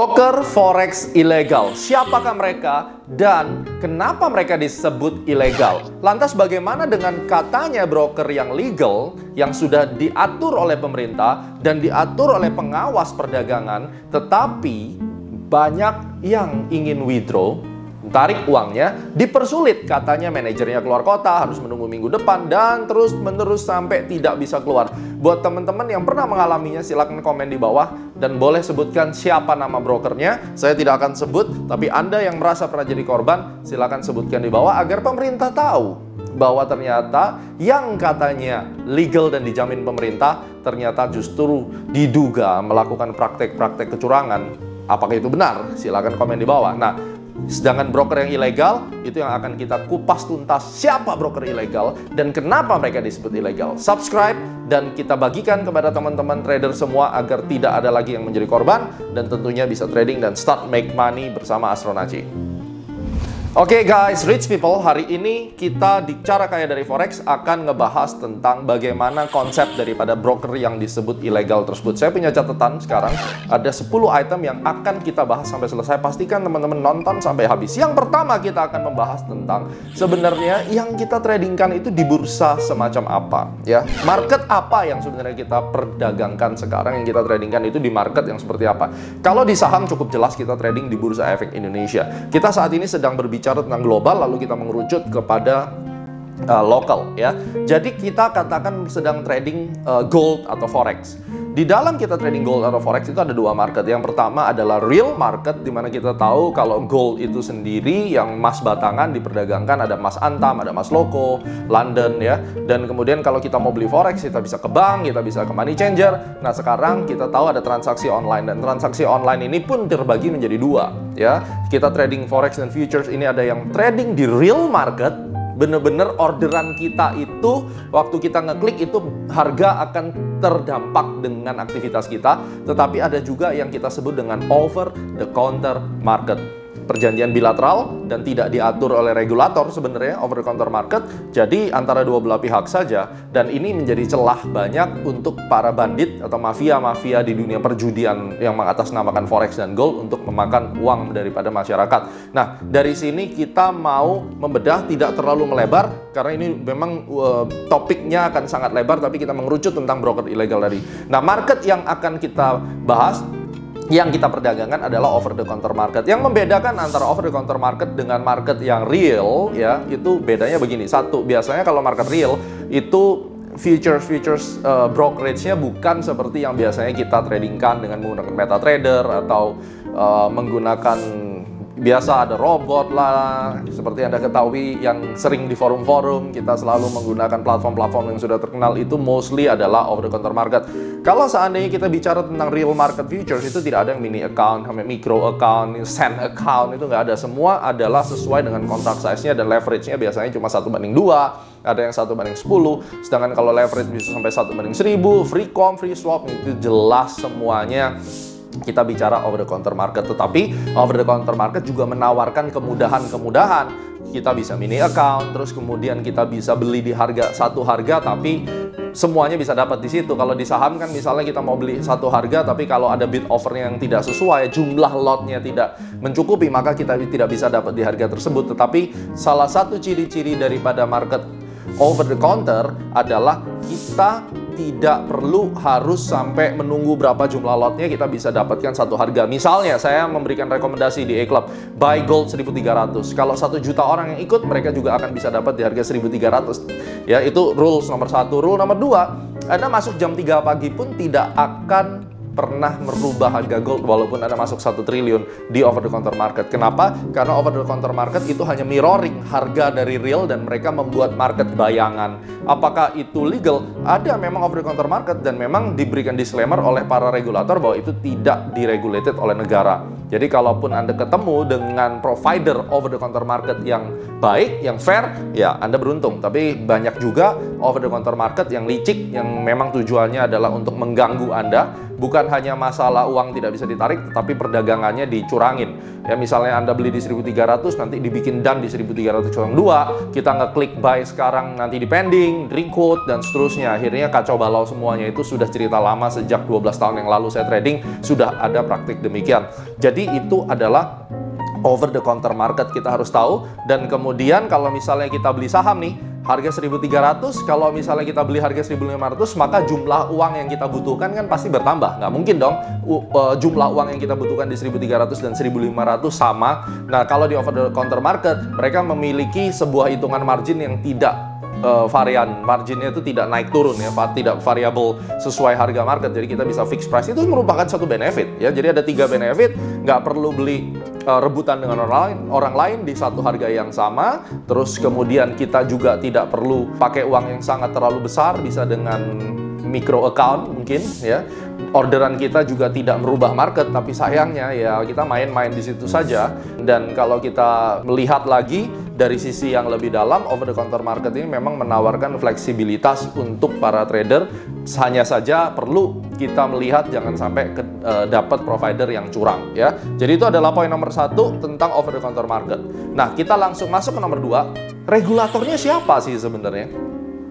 Broker forex ilegal. Siapakah mereka dan kenapa mereka disebut ilegal? Lantas bagaimana dengan katanya broker yang legal yang sudah diatur oleh pemerintah dan diatur oleh pengawas perdagangan tetapi banyak yang ingin withdraw tarik uangnya, dipersulit katanya manajernya keluar kota, harus menunggu minggu depan dan terus menerus sampai tidak bisa keluar. Buat teman-teman yang pernah mengalaminya silahkan komen di bawah dan boleh sebutkan siapa nama brokernya. Saya tidak akan sebut, tapi Anda yang merasa pernah jadi korban silahkan sebutkan di bawah agar pemerintah tahu bahwa ternyata yang katanya legal dan dijamin pemerintah ternyata justru diduga melakukan praktek-praktek kecurangan. Apakah itu benar? Silahkan komen di bawah. Nah, Sedangkan broker yang ilegal itu yang akan kita kupas tuntas siapa broker ilegal dan kenapa mereka disebut ilegal. Subscribe dan kita bagikan kepada teman-teman trader semua agar tidak ada lagi yang menjadi korban dan tentunya bisa trading dan start make money bersama Astronaci. Oke okay guys, rich people, hari ini kita di cara kaya dari forex akan ngebahas tentang bagaimana konsep daripada broker yang disebut ilegal tersebut. Saya punya catatan sekarang, ada 10 item yang akan kita bahas sampai selesai. Pastikan teman-teman nonton sampai habis. Yang pertama kita akan membahas tentang sebenarnya yang kita tradingkan itu di bursa semacam apa, ya. Market apa yang sebenarnya kita perdagangkan sekarang yang kita tradingkan itu di market yang seperti apa. Kalau di saham cukup jelas kita trading di Bursa Efek Indonesia. Kita saat ini sedang berbicara berbicara tentang global lalu kita mengerucut kepada uh, lokal ya. Jadi kita katakan sedang trading uh, gold atau forex. Di dalam kita trading gold atau forex itu ada dua market. Yang pertama adalah real market di mana kita tahu kalau gold itu sendiri yang emas batangan diperdagangkan ada emas antam, ada emas loko, London ya. Dan kemudian kalau kita mau beli forex kita bisa ke bank, kita bisa ke money changer. Nah, sekarang kita tahu ada transaksi online dan transaksi online ini pun terbagi menjadi dua ya. Kita trading forex dan futures ini ada yang trading di real market bener-bener orderan kita itu waktu kita ngeklik itu harga akan terdampak dengan aktivitas kita. Tetapi ada juga yang kita sebut dengan over the counter market perjanjian bilateral dan tidak diatur oleh regulator sebenarnya over the counter market jadi antara dua belah pihak saja dan ini menjadi celah banyak untuk para bandit atau mafia-mafia di dunia perjudian yang mengatasnamakan forex dan gold untuk memakan uang daripada masyarakat. Nah, dari sini kita mau membedah tidak terlalu melebar karena ini memang uh, topiknya akan sangat lebar tapi kita mengerucut tentang broker ilegal tadi. Nah, market yang akan kita bahas yang kita perdagangkan adalah over the counter market. Yang membedakan antara over the counter market dengan market yang real ya, itu bedanya begini. Satu, biasanya kalau market real itu futures futures uh, brokerage-nya bukan seperti yang biasanya kita tradingkan dengan menggunakan MetaTrader atau uh, menggunakan biasa ada robot lah seperti Anda ketahui yang sering di forum-forum kita selalu menggunakan platform-platform yang sudah terkenal itu mostly adalah over the counter market. Kalau seandainya kita bicara tentang real market futures itu tidak ada yang mini account, sampai micro account, send account itu nggak ada. Semua adalah sesuai dengan kontrak size-nya dan leverage-nya biasanya cuma satu banding dua ada yang satu banding 10 sedangkan kalau leverage bisa sampai satu banding 1000 free com, free swap itu jelas semuanya kita bicara over the counter market tetapi over the counter market juga menawarkan kemudahan-kemudahan. Kita bisa mini account terus kemudian kita bisa beli di harga satu harga tapi semuanya bisa dapat di situ. Kalau di saham kan misalnya kita mau beli satu harga tapi kalau ada bid offernya yang tidak sesuai jumlah lotnya tidak mencukupi maka kita tidak bisa dapat di harga tersebut. Tetapi salah satu ciri-ciri daripada market over the counter adalah kita tidak perlu harus sampai menunggu berapa jumlah lotnya kita bisa dapatkan satu harga. Misalnya saya memberikan rekomendasi di E-Club buy gold 1300. Kalau satu juta orang yang ikut mereka juga akan bisa dapat di harga 1300. Ya, itu rules nomor satu. Rule nomor dua, Anda masuk jam 3 pagi pun tidak akan pernah merubah harga gold walaupun Anda masuk satu triliun di over the counter market. Kenapa? Karena over the counter market itu hanya mirroring harga dari real dan mereka membuat market bayangan. Apakah itu legal? Ada memang over the counter market dan memang diberikan disclaimer oleh para regulator bahwa itu tidak diregulated oleh negara. Jadi kalaupun Anda ketemu dengan provider over the counter market yang baik, yang fair, ya Anda beruntung. Tapi banyak juga over the counter market yang licik yang memang tujuannya adalah untuk mengganggu Anda bukan hanya masalah uang tidak bisa ditarik, tetapi perdagangannya dicurangin. Ya misalnya Anda beli di 1300 nanti dibikin dan di 1302, kita ngeklik buy sekarang nanti di pending, quote dan seterusnya. Akhirnya kacau balau semuanya itu sudah cerita lama sejak 12 tahun yang lalu saya trading sudah ada praktik demikian. Jadi itu adalah over the counter market kita harus tahu dan kemudian kalau misalnya kita beli saham nih harga 1300 kalau misalnya kita beli harga 1500 maka jumlah uang yang kita butuhkan kan pasti bertambah. Nggak mungkin dong uh, jumlah uang yang kita butuhkan di 1300 dan 1500 sama. Nah kalau di over the counter market mereka memiliki sebuah hitungan margin yang tidak uh, varian. Marginnya itu tidak naik turun ya, tidak variabel sesuai harga market. Jadi kita bisa fix price itu merupakan satu benefit ya. Jadi ada tiga benefit, nggak perlu beli uh, rebutan dengan orang lain, orang lain di satu harga yang sama. Terus kemudian kita juga tidak perlu pakai uang yang sangat terlalu besar, bisa dengan micro account mungkin ya orderan kita juga tidak merubah market tapi sayangnya ya kita main-main di situ saja dan kalau kita melihat lagi dari sisi yang lebih dalam over the counter market ini memang menawarkan fleksibilitas untuk para trader. Hanya saja perlu kita melihat jangan sampai uh, dapat provider yang curang ya. Jadi itu adalah poin nomor satu tentang over the counter market. Nah kita langsung masuk ke nomor dua. Regulatornya siapa sih sebenarnya?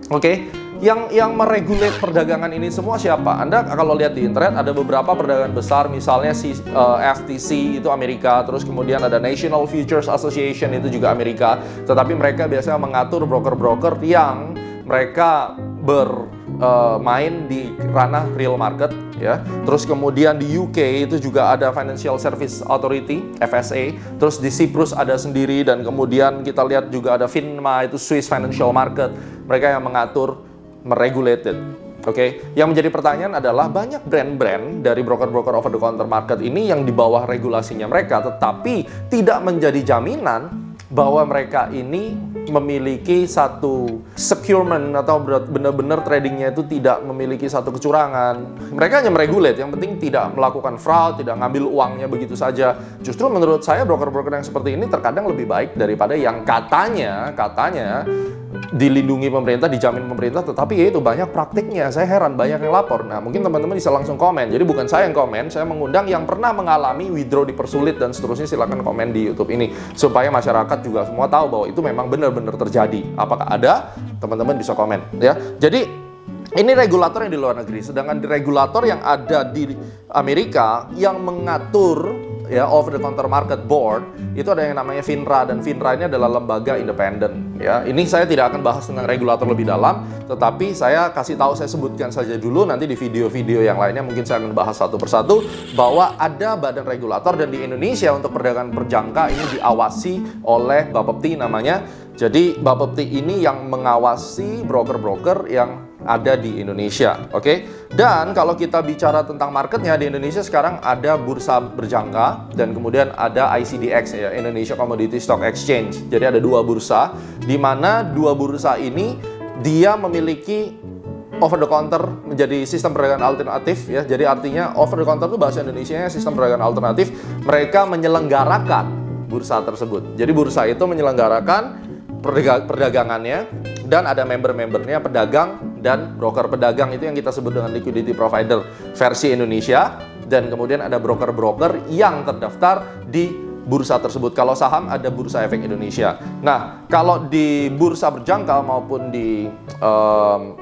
Oke okay? Yang yang meregulate perdagangan ini semua siapa? Anda kalau lihat di internet ada beberapa perdagangan besar misalnya si uh, eh, FTC itu Amerika, terus kemudian ada National Futures Association itu juga Amerika. Tetapi mereka biasanya mengatur broker-broker yang mereka bermain uh, di ranah real market ya. Terus kemudian di UK itu juga ada Financial Service Authority FSA. Terus di Cyprus ada sendiri dan kemudian kita lihat juga ada FINMA itu Swiss Financial Market. Mereka yang mengatur meregulated. Oke, okay? yang menjadi pertanyaan adalah banyak brand-brand dari broker-broker over the counter market ini yang di bawah regulasinya mereka, tetapi tidak menjadi jaminan bahwa mereka ini memiliki satu securement atau benar-benar tradingnya itu tidak memiliki satu kecurangan. Mereka hanya meregulate, yang penting tidak melakukan fraud, tidak ngambil uangnya begitu saja. Justru menurut saya broker-broker yang seperti ini terkadang lebih baik daripada yang katanya, katanya dilindungi pemerintah, dijamin pemerintah, tetapi ya itu banyak praktiknya. Saya heran banyak yang lapor. Nah, mungkin teman-teman bisa langsung komen. Jadi bukan saya yang komen, saya mengundang yang pernah mengalami withdraw dipersulit dan seterusnya silakan komen di YouTube ini supaya masyarakat juga semua tahu bahwa itu memang benar-benar terjadi. Apakah ada? Teman-teman bisa komen ya. Jadi ini regulator yang di luar negeri, sedangkan regulator yang ada di Amerika yang mengatur ya over the counter market board itu ada yang namanya FINRA dan FINRA ini adalah lembaga independen ya. Ini saya tidak akan bahas tentang regulator lebih dalam tetapi saya kasih tahu saya sebutkan saja dulu nanti di video-video yang lainnya mungkin saya akan bahas satu persatu bahwa ada badan regulator dan di Indonesia untuk perdagangan berjangka ini diawasi oleh Bapepti namanya. Jadi Bapepti ini yang mengawasi broker-broker yang ada di Indonesia. Oke. Okay? Dan kalau kita bicara tentang marketnya di Indonesia sekarang ada bursa berjangka dan kemudian ada ICDX ya Indonesia Commodity Stock Exchange. Jadi ada dua bursa di mana dua bursa ini dia memiliki over the counter menjadi sistem perdagangan alternatif ya. Jadi artinya over the counter itu bahasa Indonesia sistem perdagangan alternatif. Mereka menyelenggarakan bursa tersebut. Jadi bursa itu menyelenggarakan perdagangannya dan ada member-membernya pedagang dan broker pedagang itu yang kita sebut dengan liquidity provider versi Indonesia. Dan kemudian ada broker-broker yang terdaftar di bursa tersebut. Kalau saham ada Bursa Efek Indonesia. Nah, kalau di bursa berjangkau maupun di um,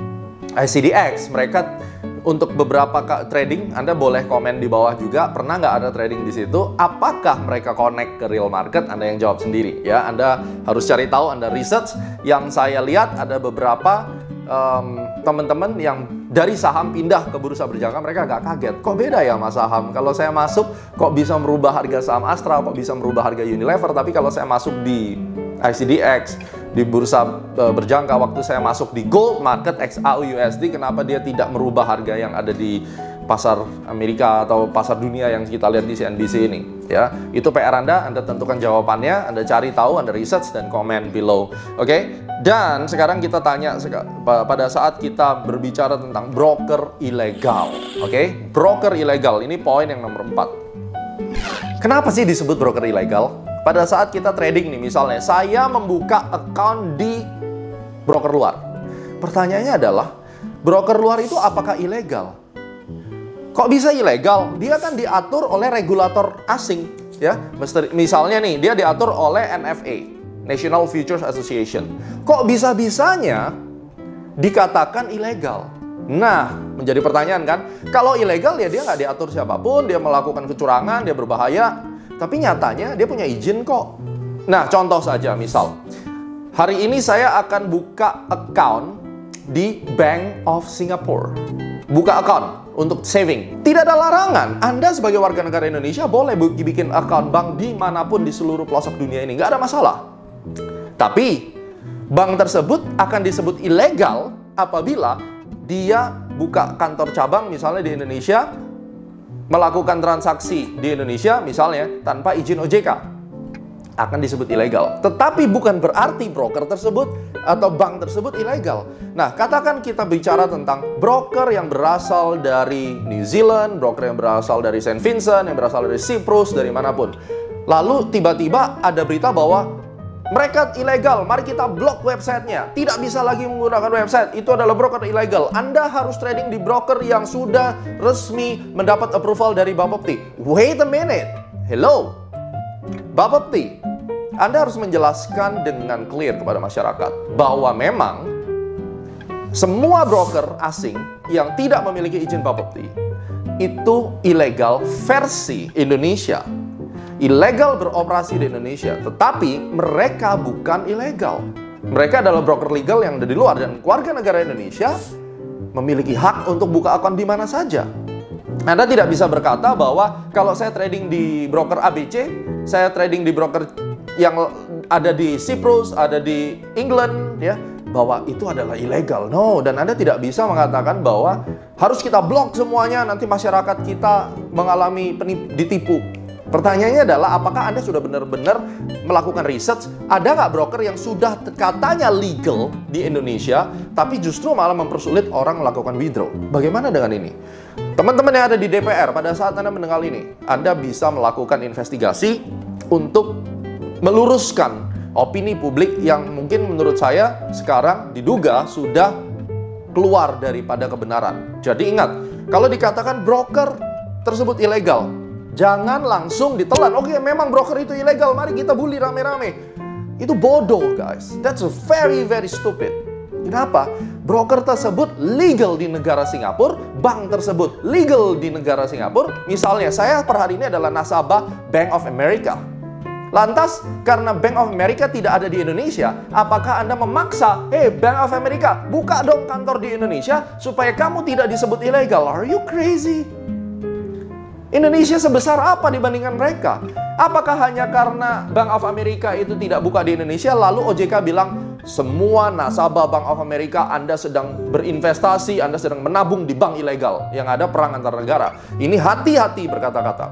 ICDX mereka untuk beberapa trading Anda boleh komen di bawah juga pernah nggak ada trading di situ? Apakah mereka connect ke real market? Anda yang jawab sendiri ya. Anda harus cari tahu Anda research. Yang saya lihat ada beberapa teman-teman yang dari saham pindah ke bursa berjangka mereka agak kaget. Kok beda ya mas saham? Kalau saya masuk kok bisa merubah harga saham Astra? Kok bisa merubah harga Unilever? Tapi kalau saya masuk di ICDX di bursa uh, berjangka waktu saya masuk di gold market XAUUSD kenapa dia tidak merubah harga yang ada di pasar Amerika atau pasar dunia yang kita lihat di CNBC ini ya? Itu PR Anda Anda tentukan jawabannya Anda cari tahu Anda research dan komen below oke? okay? Dan sekarang kita tanya pada saat kita berbicara tentang broker ilegal oke okay? broker ilegal ini poin yang nomor 4 kenapa sih disebut broker ilegal pada saat kita trading nih misalnya saya membuka account di broker luar pertanyaannya adalah broker luar itu apakah ilegal Kok bisa ilegal? Dia kan diatur oleh regulator asing, ya. Misalnya nih, dia diatur oleh NFA, National Futures Association. Kok bisa-bisanya dikatakan ilegal? Nah, menjadi pertanyaan kan, kalau ilegal ya dia nggak diatur siapa pun, dia melakukan kecurangan, dia berbahaya, tapi nyatanya dia punya izin kok. Nah, contoh saja, misal, hari ini saya akan buka account di Bank of Singapore. Buka account untuk saving. Tidak ada larangan. Anda sebagai warga negara Indonesia boleh bikin account bank di mana pun di seluruh pelosok dunia ini. Nggak ada masalah. Tapi, bank tersebut akan disebut ilegal apabila dia buka kantor cabang misalnya di Indonesia, melakukan transaksi di Indonesia misalnya tanpa izin OJK akan disebut ilegal. Tetapi bukan berarti broker tersebut atau bank tersebut ilegal. Nah, katakan kita bicara tentang broker yang berasal dari New Zealand, broker yang berasal dari Saint Vincent, yang berasal dari Cyprus, dari mana pun. Lalu tiba-tiba ada berita bahwa mereka ilegal, mari kita blok websitenya. Tidak bisa lagi menggunakan website, itu adalah broker ilegal. Anda harus trading di broker yang sudah resmi mendapat approval dari Bapepti. Wait a minute, hello, Bapepti, anda harus menjelaskan dengan clear kepada masyarakat bahwa memang semua broker asing yang tidak memiliki izin Bapepti itu ilegal versi Indonesia. Ilegal beroperasi di Indonesia, tetapi mereka bukan ilegal. Mereka adalah broker legal yang ada di luar dan warga negara Indonesia memiliki hak untuk buka akun di mana saja. Anda tidak bisa berkata bahwa kalau saya trading di broker ABC, saya trading di broker yang ada di Cyprus, ada di England, ya, bahwa itu adalah ilegal. No, dan Anda tidak bisa mengatakan bahwa harus kita blok semuanya, nanti masyarakat kita mengalami ditipu. Pertanyaannya adalah apakah Anda sudah benar-benar melakukan research? Ada nggak broker yang sudah katanya legal di Indonesia, tapi justru malah mempersulit orang melakukan withdraw? Bagaimana dengan ini? Teman-teman yang ada di DPR, pada saat Anda mendengar ini, Anda bisa melakukan investigasi untuk meluruskan opini publik yang mungkin menurut saya sekarang diduga sudah keluar daripada kebenaran. Jadi ingat, kalau dikatakan broker tersebut ilegal, jangan langsung ditelan. Oke, memang broker itu ilegal, mari kita bully rame-rame. Itu bodoh, guys. That's very very stupid. Kenapa? Broker tersebut legal di negara Singapura, bank tersebut legal di negara Singapura. Misalnya, saya per hari ini adalah nasabah Bank of America. Lantas, karena Bank of America tidak ada di Indonesia, apakah Anda memaksa, "Hey, Bank of America, buka dong kantor di Indonesia supaya kamu tidak disebut ilegal?" Are you crazy? Indonesia sebesar apa dibandingkan mereka? Apakah hanya karena Bank of America itu tidak buka di Indonesia, lalu OJK bilang, semua nasabah Bank of America Anda sedang berinvestasi, Anda sedang menabung di bank ilegal yang ada perang antar negara. Ini hati-hati berkata-kata.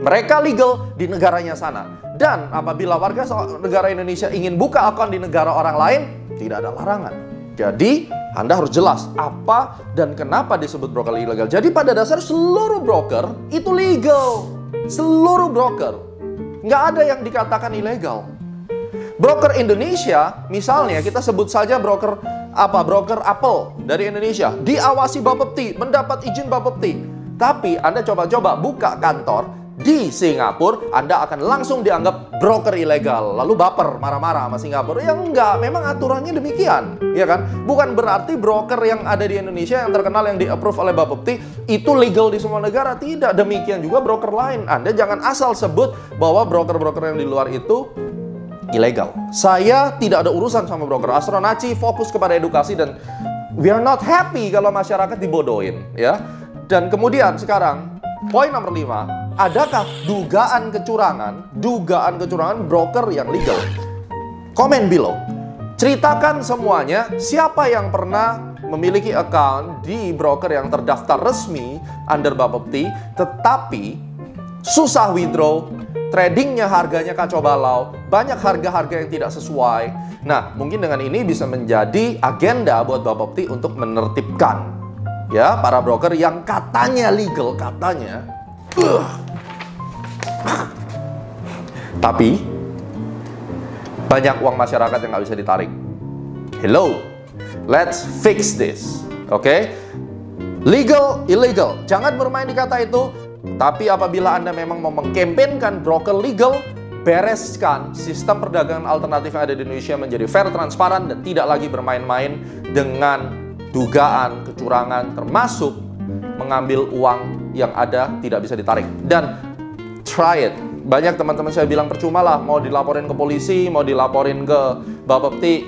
Mereka legal di negaranya sana. Dan apabila warga negara Indonesia ingin buka akun di negara orang lain, tidak ada larangan. Jadi, Anda harus jelas apa dan kenapa disebut broker ilegal. Jadi pada dasar seluruh broker itu legal. Seluruh broker. Nggak ada yang dikatakan ilegal. Broker Indonesia, misalnya kita sebut saja broker apa? Broker Apple dari Indonesia. Diawasi Bapepti, mendapat izin Bapepti. Tapi Anda coba-coba buka kantor di Singapura, Anda akan langsung dianggap broker ilegal. Lalu baper, marah-marah sama Singapura. Ya enggak, memang aturannya demikian. Ya kan? Bukan berarti broker yang ada di Indonesia yang terkenal yang di-approve oleh Bapepti itu legal di semua negara. Tidak, demikian juga broker lain. Anda jangan asal sebut bahwa broker-broker yang di luar itu ilegal. Saya tidak ada urusan sama broker. Astronaci fokus kepada edukasi dan we are not happy kalau masyarakat dibodohin, ya. Dan kemudian sekarang poin nomor 5 adakah dugaan kecurangan, dugaan kecurangan broker yang legal? Komen below. Ceritakan semuanya siapa yang pernah memiliki account di broker yang terdaftar resmi under Bapepti tetapi susah withdraw, tradingnya harganya kacau balau, banyak harga-harga yang tidak sesuai. Nah, mungkin dengan ini bisa menjadi agenda buat Bapepti untuk menertibkan ya para broker yang katanya legal, katanya uh, tapi banyak uang masyarakat yang nggak bisa ditarik. Hello, let's fix this. Oke, okay? Legal, illegal. Jangan bermain di kata itu. Tapi apabila Anda memang mau mengkampanyekan broker legal, bereskan sistem perdagangan alternatif yang ada di Indonesia menjadi fair, transparan, dan tidak lagi bermain-main dengan dugaan kecurangan termasuk mengambil uang yang ada tidak bisa ditarik. Dan try it. Banyak teman-teman saya bilang percuma lah mau dilaporin ke polisi, mau dilaporin ke Bapepti,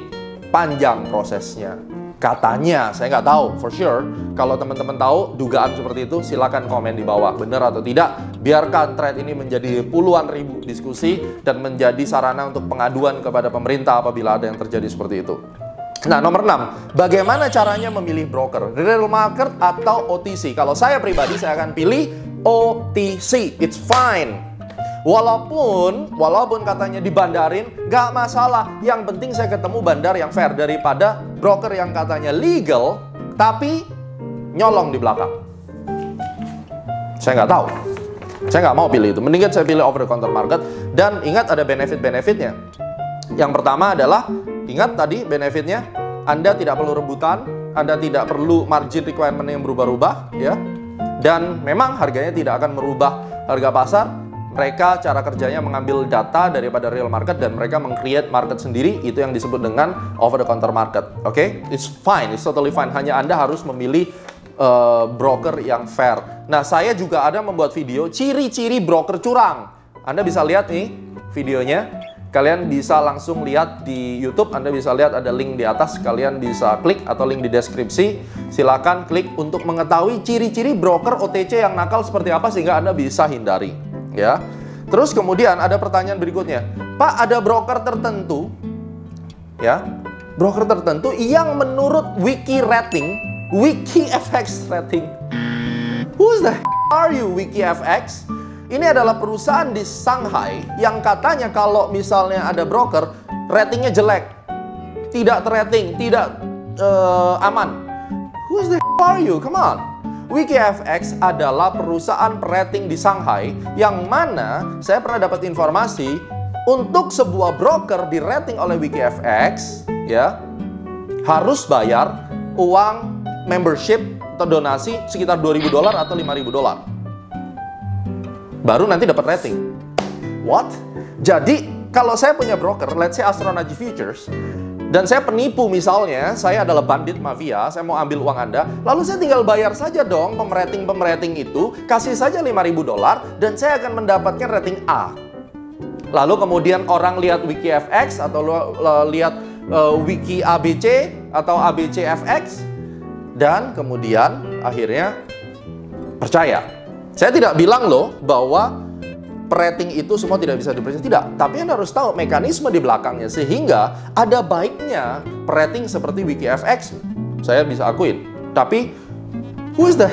panjang prosesnya. Katanya, saya nggak tahu for sure. Kalau teman-teman tahu dugaan seperti itu, silakan komen di bawah. Benar atau tidak, biarkan thread ini menjadi puluhan ribu diskusi dan menjadi sarana untuk pengaduan kepada pemerintah apabila ada yang terjadi seperti itu. Nah, nomor 6. Bagaimana caranya memilih broker? Real market atau OTC? Kalau saya pribadi, saya akan pilih OTC. It's fine. Walaupun, walaupun katanya dibandarin, nggak masalah. Yang penting saya ketemu bandar yang fair daripada broker yang katanya legal, tapi nyolong di belakang. Saya nggak tahu. Saya nggak mau pilih itu. Mendingan saya pilih over the counter market. Dan ingat ada benefit-benefitnya. Yang pertama adalah, ingat tadi benefitnya, Anda tidak perlu rebutan, Anda tidak perlu margin requirement yang berubah-ubah, ya. Dan memang harganya tidak akan merubah harga pasar, mereka cara kerjanya mengambil data daripada real market dan mereka meng-create market sendiri itu yang disebut dengan over the counter market oke? Okay? it's fine it's totally fine. Hanya anda harus memilih uh, broker yang fair. Nah saya juga ada membuat video ciri-ciri broker curang. Anda bisa lihat nih videonya kalian bisa langsung lihat di YouTube Anda bisa lihat ada link di atas kalian bisa klik atau link di deskripsi silakan klik untuk mengetahui ciri-ciri broker OTC yang nakal seperti apa sehingga Anda bisa hindari ya. Terus kemudian ada pertanyaan berikutnya, Pak ada broker tertentu, ya, broker tertentu yang menurut Wiki Rating, Wiki FX Rating, who's the are you Wiki FX? Ini adalah perusahaan di Shanghai yang katanya kalau misalnya ada broker ratingnya jelek, tidak terating, tidak uh, aman. Who's the are you? Come on. WikiFX adalah perusahaan rating di Shanghai yang mana saya pernah dapat informasi untuk sebuah broker di rating oleh WikiFX ya harus bayar uang membership atau donasi sekitar 2000 dolar atau 5000 dolar. Baru nanti dapat rating. What? Jadi kalau saya punya broker, let's say Astronaut Futures, dan saya penipu misalnya, saya adalah bandit mafia, saya mau ambil uang Anda, lalu saya tinggal bayar saja dong pemerating-pemerating itu, kasih saja 5000 dolar, dan saya akan mendapatkan rating A. Lalu kemudian orang lihat wiki FX atau lihat uh, wiki ABC atau ABCFX, dan kemudian akhirnya percaya. Saya tidak bilang loh bahwa rating itu semua tidak bisa dipercaya. Tidak, tapi Anda harus tahu mekanisme di belakangnya sehingga ada baiknya rating seperti WikiFX. Saya bisa akuin. Tapi who is the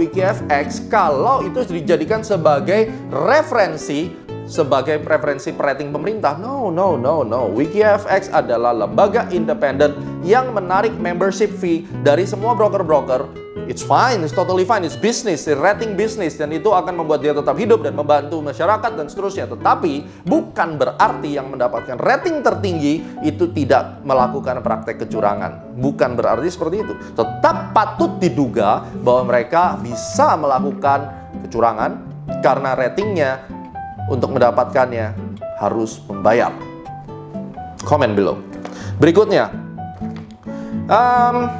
WikiFX kalau itu dijadikan sebagai referensi sebagai preferensi rating pemerintah. No, no, no, no. WikiFX adalah lembaga independen yang menarik membership fee dari semua broker-broker It's fine, it's totally fine, it's business, it's rating business dan itu akan membuat dia tetap hidup dan membantu masyarakat dan seterusnya. Tetapi bukan berarti yang mendapatkan rating tertinggi itu tidak melakukan praktek kecurangan. Bukan berarti seperti itu. Tetap patut diduga bahwa mereka bisa melakukan kecurangan karena ratingnya untuk mendapatkannya harus membayar. Komen below. Berikutnya, um,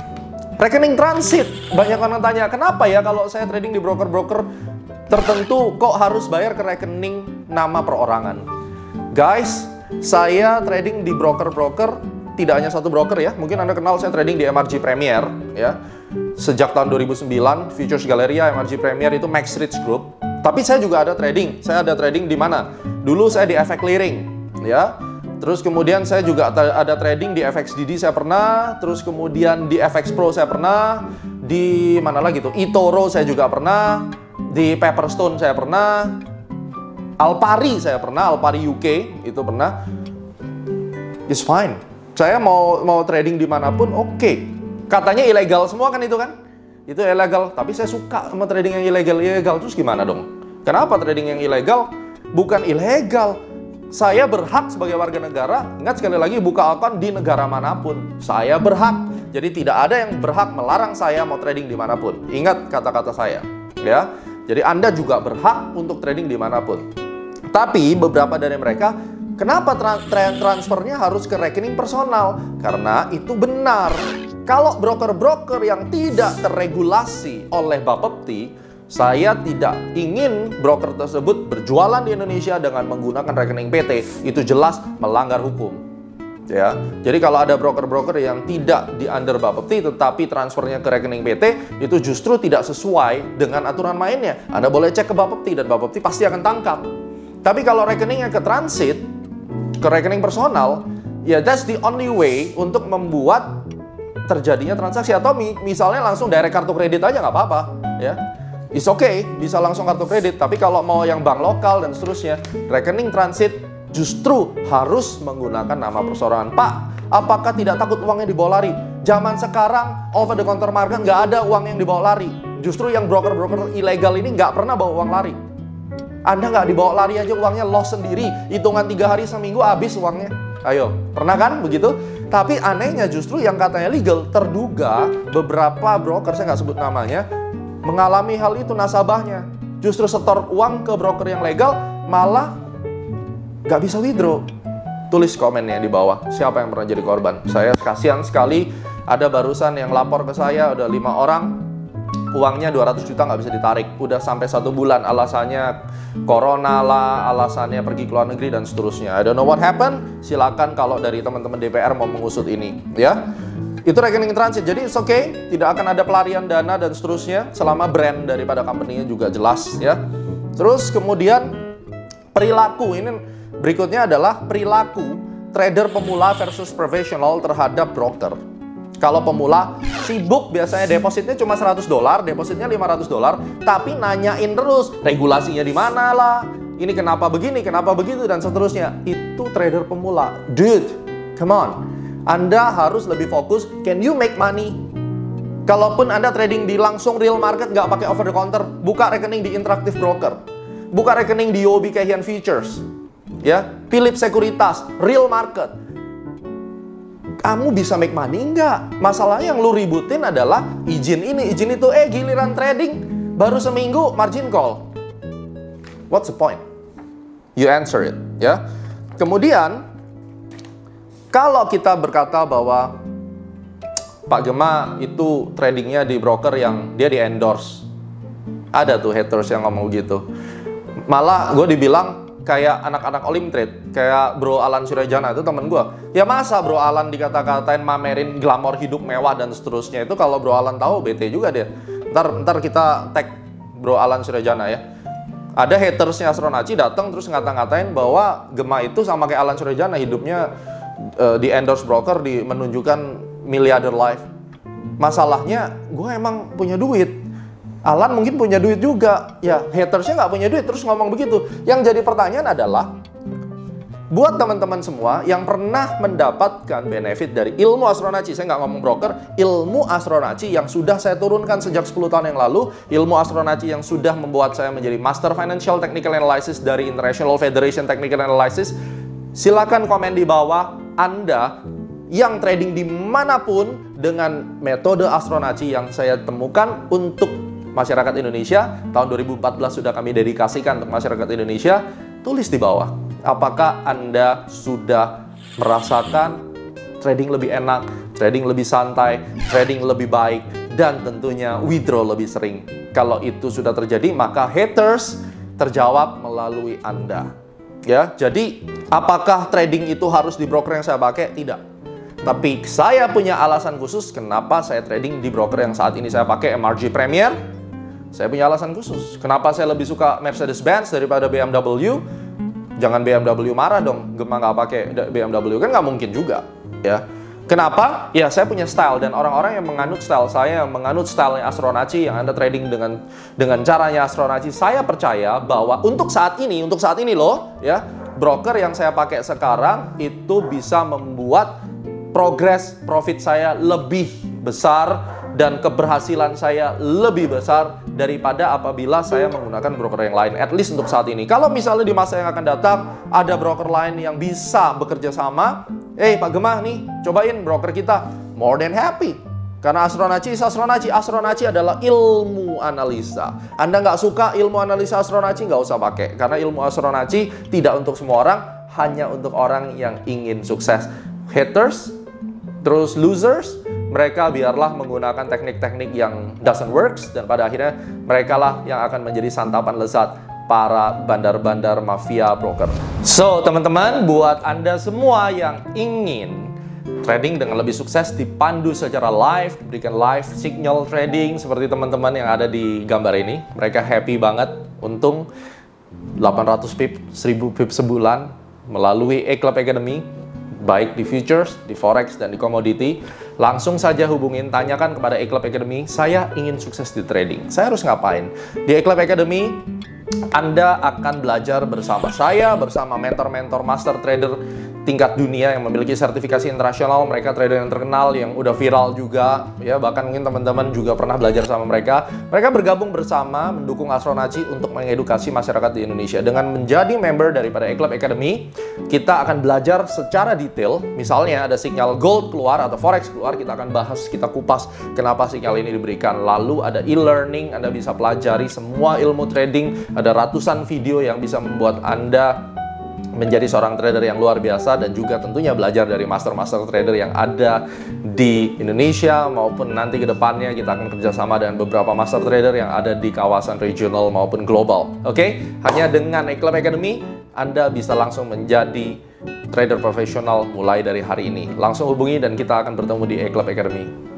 Rekening transit. Banyak orang tanya, kenapa ya kalau saya trading di broker-broker tertentu kok harus bayar ke rekening nama perorangan? Guys, saya trading di broker-broker tidak hanya satu broker ya. Mungkin Anda kenal saya trading di MRG Premier ya. Sejak tahun 2009, Futures Galleria, MRG Premier itu Max Rich Group. Tapi saya juga ada trading. Saya ada trading di mana? Dulu saya di Efek Clearing ya Terus kemudian saya juga ada trading di FXDD saya pernah, terus kemudian di FX Pro saya pernah, di mana lagi tuh? eToro saya juga pernah, di Pepperstone saya pernah, Alpari saya pernah, Alpari UK itu pernah. It's fine. Saya mau mau trading di mana pun oke. Okay. Katanya ilegal semua kan itu kan? Itu ilegal, tapi saya suka sama trading yang ilegal. Ilegal terus gimana dong? Kenapa trading yang ilegal? Bukan ilegal, Saya berhak sebagai warga negara, ingat sekali lagi buka akun di negara mana pun. Saya berhak. Jadi tidak ada yang berhak melarang saya mau trading di mana pun. Ingat kata-kata saya, ya. Jadi Anda juga berhak untuk trading di mana pun. Tapi beberapa dari mereka Kenapa transfernya harus ke rekening personal? Karena itu benar. Kalau broker-broker yang tidak terregulasi oleh Bapepti, saya tidak ingin broker tersebut berjualan di Indonesia dengan menggunakan rekening PT. Itu jelas melanggar hukum. Ya, jadi kalau ada broker-broker yang tidak di under Bapepti tetapi transfernya ke rekening PT itu justru tidak sesuai dengan aturan mainnya. Anda boleh cek ke Bapepti dan Bapepti pasti akan tangkap. Tapi kalau rekeningnya ke transit, ke rekening personal, ya that's the only way untuk membuat terjadinya transaksi atau mi misalnya langsung direct kartu kredit aja nggak apa-apa ya it's okay bisa langsung kartu kredit tapi kalau mau yang bank lokal dan seterusnya rekening transit justru harus menggunakan nama perseorangan Pak apakah tidak takut uangnya dibawa lari zaman sekarang over the counter market nggak ada uang yang dibawa lari justru yang broker-broker ilegal ini nggak pernah bawa uang lari anda nggak dibawa lari aja uangnya loss sendiri. Hitungan tiga hari seminggu habis uangnya. Ayo, pernah kan begitu? Tapi anehnya justru yang katanya legal, terduga beberapa broker, saya nggak sebut namanya, mengalami hal itu nasabahnya. Justru setor uang ke broker yang legal, malah nggak bisa withdraw. Tulis komennya di bawah, siapa yang pernah jadi korban. Saya kasihan sekali, ada barusan yang lapor ke saya, ada lima orang, uangnya 200 juta nggak bisa ditarik. Udah sampai satu bulan, alasannya corona lah, alasannya pergi ke luar negeri dan seterusnya. I don't know what happened. Silakan kalau dari teman-teman DPR mau mengusut ini, ya. Itu rekening transit. Jadi it's okay, tidak akan ada pelarian dana dan seterusnya selama brand daripada company-nya juga jelas, ya. Terus kemudian perilaku ini berikutnya adalah perilaku trader pemula versus profesional terhadap broker. Kalau pemula sibuk biasanya depositnya cuma 100 dolar, depositnya 500 dolar, tapi nanyain terus regulasinya di mana lah. Ini kenapa begini, kenapa begitu dan seterusnya. Itu trader pemula. Dude, come on. Anda harus lebih fokus, can you make money? Kalaupun Anda trading di langsung real market nggak pakai over the counter, buka rekening di Interactive Broker. Buka rekening di UOB Kay Futures. Ya, Philip Sekuritas, real market kamu bisa make money nggak? Masalahnya yang lu ributin adalah izin ini, izin itu. Eh, giliran trading baru seminggu margin call. What's the point? You answer it, ya. Kemudian kalau kita berkata bahwa Pak Gema itu tradingnya di broker yang dia di endorse, ada tuh haters yang ngomong gitu. Malah gue dibilang kayak anak-anak Olim Trade, kayak Bro Alan Suryajana itu temen gue. Ya masa Bro Alan dikata-katain mamerin glamor hidup mewah dan seterusnya itu kalau Bro Alan tahu BT juga dia. Ntar ntar kita tag Bro Alan Suryajana ya. Ada hatersnya Astronaci datang terus ngata-ngatain bahwa Gema itu sama kayak Alan Suryajana hidupnya uh, di endorse broker di menunjukkan miliarder life. Masalahnya gue emang punya duit Alan mungkin punya duit juga. Ya, hatersnya nggak punya duit, terus ngomong begitu. Yang jadi pertanyaan adalah, buat teman-teman semua yang pernah mendapatkan benefit dari ilmu astronaci, saya nggak ngomong broker, ilmu astronaci yang sudah saya turunkan sejak 10 tahun yang lalu, ilmu astronaci yang sudah membuat saya menjadi Master Financial Technical Analysis dari International Federation Technical Analysis, silakan komen di bawah Anda yang trading di mana pun dengan metode astronaci yang saya temukan untuk masyarakat Indonesia. Tahun 2014 sudah kami dedikasikan untuk masyarakat Indonesia. Tulis di bawah, apakah Anda sudah merasakan trading lebih enak, trading lebih santai, trading lebih baik, dan tentunya withdraw lebih sering. Kalau itu sudah terjadi, maka haters terjawab melalui Anda. Ya, jadi apakah trading itu harus di broker yang saya pakai? Tidak. Tapi saya punya alasan khusus kenapa saya trading di broker yang saat ini saya pakai MRG Premier saya punya alasan khusus. Kenapa saya lebih suka Mercedes-Benz daripada BMW? Jangan BMW marah dong, Gema nggak pakai BMW kan nggak mungkin juga, ya. Kenapa? Ya saya punya style dan orang-orang yang menganut style saya, yang menganut style Astronaci, yang anda trading dengan dengan caranya Astronaci, saya percaya bahwa untuk saat ini, untuk saat ini loh, ya broker yang saya pakai sekarang itu bisa membuat progres profit saya lebih besar dan keberhasilan saya lebih besar daripada apabila saya menggunakan broker yang lain. At least untuk saat ini. Kalau misalnya di masa yang akan datang ada broker lain yang bisa bekerja sama, eh Pak Gemah nih, cobain broker kita. More than happy. Karena astronaci astronaci. Astronaci adalah ilmu analisa. Anda nggak suka ilmu analisa astronaci, nggak usah pakai. Karena ilmu astronaci tidak untuk semua orang, hanya untuk orang yang ingin sukses. Haters, terus losers, mereka biarlah menggunakan teknik-teknik yang doesn't works dan pada akhirnya mereka lah yang akan menjadi santapan lezat para bandar-bandar mafia broker. So, teman-teman, buat Anda semua yang ingin trading dengan lebih sukses dipandu secara live, diberikan live signal trading seperti teman-teman yang ada di gambar ini. Mereka happy banget, untung 800 pip, 1000 pip sebulan melalui E-Club Academy, baik di futures, di forex, dan di commodity. Langsung saja hubungin, tanyakan kepada E-Club Academy, saya ingin sukses di trading, saya harus ngapain? Di E-Club Academy, anda akan belajar bersama saya, bersama mentor-mentor master trader tingkat dunia yang memiliki sertifikasi internasional, mereka trader yang terkenal, yang udah viral juga, ya bahkan mungkin teman-teman juga pernah belajar sama mereka. Mereka bergabung bersama mendukung Astronaci untuk mengedukasi masyarakat di Indonesia. Dengan menjadi member daripada E-Club Academy, kita akan belajar secara detail, misalnya ada sinyal gold keluar atau forex keluar, kita akan bahas, kita kupas kenapa sinyal ini diberikan. Lalu ada e-learning, Anda bisa pelajari semua ilmu trading, ada ratusan video yang bisa membuat Anda menjadi seorang trader yang luar biasa dan juga tentunya belajar dari master-master trader yang ada di Indonesia maupun nanti ke depannya kita akan kerjasama dengan beberapa master trader yang ada di kawasan regional maupun global. Oke, okay? hanya dengan Eclub Academy Anda bisa langsung menjadi trader profesional mulai dari hari ini. Langsung hubungi dan kita akan bertemu di Eclub Academy.